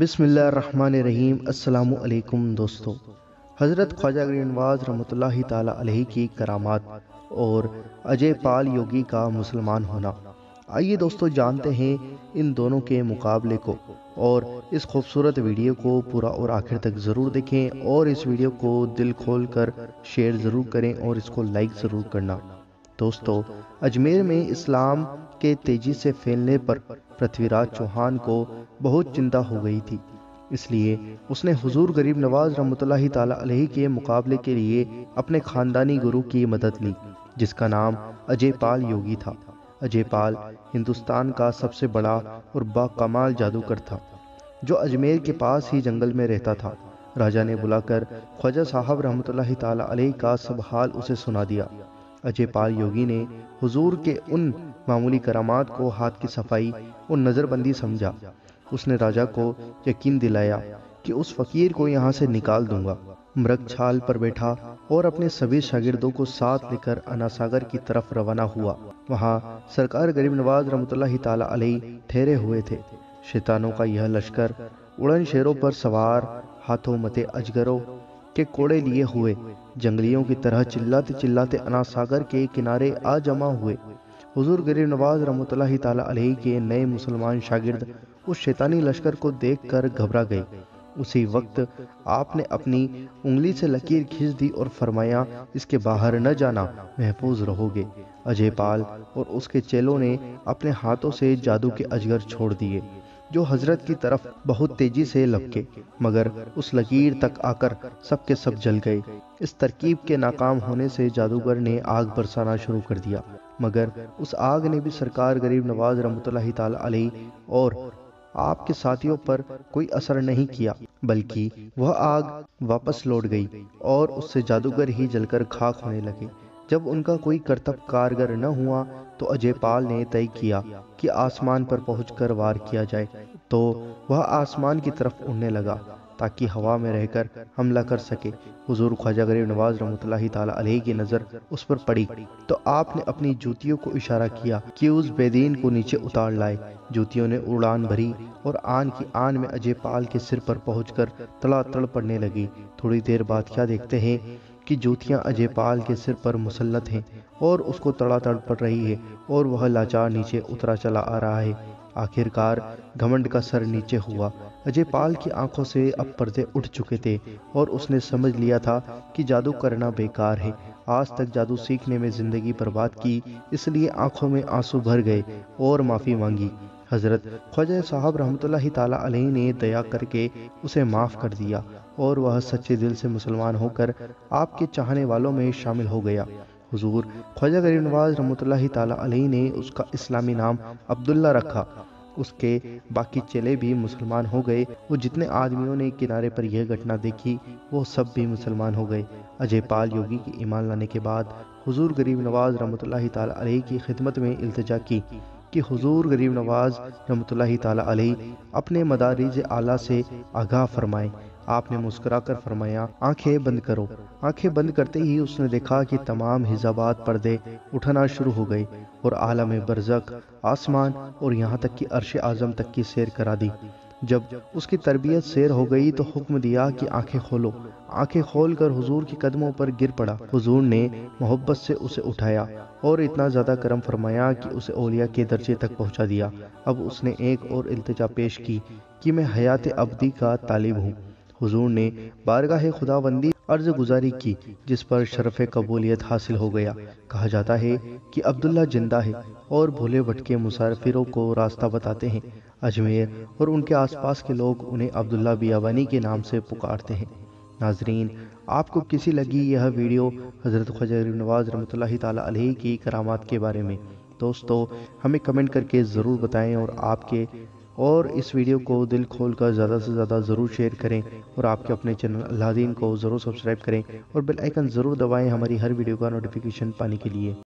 بسم اللہ الرحمن الرحیم۔ السلام علیکم دوستو۔ حضرت خواجہ نواز رحمۃ اللہ تعالی علیہ کی کرامات اور اجے پال یوگی کا مسلمان ہونا۔ آئیے دوستو، جانتے ہیں ان دونوں کے مقابلے کو اور اس خوبصورت ویڈیو کو پورا اور آخر تک ضرور دیکھیں اور اس ویڈیو کو دل کھول کر شیئر ضرور کریں اور اس کو لائک ضرور کرنا۔ دوستو، اجمیر میں اسلام کے تیزی سے پھیلنے پر پرتھوی راج چوہان کو بہت چنتا ہو گئی تھی۔ اس لیے اس نے حضور غریب نواز رحمۃ اللہ تعالی علیہ کے مقابلے کے لیے اپنے خاندانی گرو کی مدد لی، جس کا نام اجے پال یوگی تھا۔ اجے پال ہندوستان کا سب سے بڑا اور با کمال جادوگر تھا، جو اجمیر کے پاس ہی جنگل میں رہتا تھا۔ راجہ نے بلا کر خواجہ صاحب رحمۃ اللہ تعالی علیہ کا سب حال اسے سنا دیا۔ اجے پال یوگی نے حضور کے ان معمولی کرامات کو ہاتھ کی صفائی اور نظر بندی سمجھا۔ اس نے راجہ کو یقین دلایا کہ اس فقیر کو یہاں سے نکال دوں گا۔ مرگ چھال پر بیٹھا اور اپنے سبھی شاگردوں کو ساتھ لے کر اناساگر کی طرف روانہ ہوا۔ وہاں سرکار غریب نواز رحمۃ اللہ تعالی علیہ ٹھہرے ہوئے تھے۔ شیطانوں کا یہ لشکر اڑن شیروں پر سوار ہاتھوں متے اجگروں کے کوڑے لیے ہوئے۔ جنگلیوں کی طرح چلاتے چلاتے اناساگر کے کنارے آ جمع ہوئے۔ حضور غریب نواز رحمۃ اللہ تعالی علیہ کے نئے مسلمان شاگرد اس شیطانی لشکر کو دیکھ کر گھبرا گئے۔ اسی وقت آپ نے اپنی انگلی سے لکیر کھینچ دی اور فرمایا، اس کے باہر نہ جانا، محفوظ رہو گے۔ اجے پال اور اس کے چیلوں نے اپنے ہاتھوں سے جادو کے اجگر چھوڑ دیے۔ جو حضرت کی طرف بہت تیزی سے لپکے، مگر اس لکیر تک آ کر سب کے سب جل گئے۔ اس ترکیب کے ناکام ہونے سے جادوگر نے آگ برسانا شروع کر دیا، مگر اس آگ نے بھی سرکار غریب نواز رحمۃ اللہ تعالی علیہ اور آپ کے ساتھیوں پر کوئی اثر نہیں کیا، بلکہ وہ آگ واپس لوٹ گئی اور اس سے جادوگر ہی جل کر خاک ہونے لگے۔ جب ان کا کوئی کرتب کارگر نہ ہوا تو اجے پال نے طے کیا کہ آسمان پر پہنچ کر وار کیا جائے۔ تو وہ آسمان کی طرف اڑنے لگا تاکہ ہوا میں رہ کر حملہ کر سکے۔ حضور خواجہ غریب نواز رحمۃ اللہ تعالی علیہ کی نظر اس پر پڑی۔ تو آپ نے اپنی جوتیوں کو اشارہ کیا کہ اس بیدین کو نیچے اتار لائے۔ جوتیوں نے اڑان بھری اور آن کی آن میں اجے پال کے سر پر پہنچ کر تڑا تڑ پڑنے لگی۔ تھوڑی دیر بعد کیا دیکھتے ہیں؟ کہ جوتیاں اجے پال کے سر پر مسلط ہیں اور اس کو تڑا تڑ پڑ رہی ہے اور وہ لاچار نیچے اترا چلا آ رہا ہے۔ آخر کار گھمنڈ کا سر نیچے ہوا۔ اجے پال کی آنکھوں سے اب پردے اٹھ چکے تھے اور اس نے سمجھ لیا تھا کہ جادو کرنا بیکار ہے۔ آج تک جادو سیکھنے میں زندگی برباد کی، اس لیے آنکھوں میں آنسو بھر گئے اور معافی مانگی۔ حضرت خواجہ صاحب رحمۃ اللہ تعالی علیہ نے دیا کر کے اسے معاف کر دیا۔ اور وہ سچے دل سے مسلمان ہو کر آپ کے چاہنے والوں میں شامل ہو گیا۔ حضور خواجہ غریب نواز رحمۃ اللہ تعالی علیہ نے اس کا اسلامی نام عبداللہ رکھا۔ اس کے باقی چلے بھی مسلمان ہو گئے۔ وہ جتنے آدمیوں نے کنارے پر یہ گھٹنا دیکھی، وہ سب بھی مسلمان ہو گئے۔ اجے پال یوگی کی ایمان لانے کے بعد حضور غریب نواز رحمۃ اللہ تعالی علیہ کی خدمت میں التجا کی کہ حضور غریب نواز رحمۃ اللہ تعالی علیہ اپنے مدارج اعلیٰ سے آگاہ فرمائیں۔ آپ نے مسکرا کر فرمایا، آنکھیں بند کرو۔ آنکھیں بند کرتے ہی اس نے دیکھا کہ تمام حجابات پردے اٹھنا شروع ہو گئے اور عالم برزق آسمان اور یہاں تک کہ عرش اعظم تک کی سیر کرا دی۔ جب اس کی تربیت سیر ہو گئی تو حکم دیا کہ آنکھیں کھولو۔ آنکھیں کھول کر حضور کی قدموں پر گر پڑا۔ حضور نے محبت سے اسے اٹھایا اور اتنا زیادہ کرم فرمایا کہ اسے اولیاء کے درجے تک پہنچا دیا۔ اب اس نے ایک اور التجا پیش کی کہ میں حیات ابدی کا طالب ہوں۔ حضور نے بارگاہ خداوندی عرض گزاری کی، جس پر شرف قبولیت حاصل ہو گیا۔ کہا جاتا ہے کہ عبداللہ جندہ ہے اور بھولے بھٹکے مسافروں کو راستہ بتاتے ہیں۔ اجمیر اور ان کے آس پاس کے لوگ انہیں عبداللہ بیابانی کے نام سے پکارتے ہیں۔ ناظرین، آپ کو کسی لگی یہ ویڈیو حضرت خواجہ نواز رحمۃ اللہ تعالی علیہ کی کرامات کے بارے میں؟ دوستو، ہمیں کمنٹ کر کے ضرور بتائیں اور آپ کے اور اس ویڈیو کو دل کھول کر زیادہ سے زیادہ ضرور شیئر کریں اور آپ کے اپنے چینل اللہ دین کو ضرور سبسکرائب کریں اور بیل آئیکن ضرور دبائیں ہماری ہر ویڈیو کا نوٹیفیکیشن پانے کے لیے۔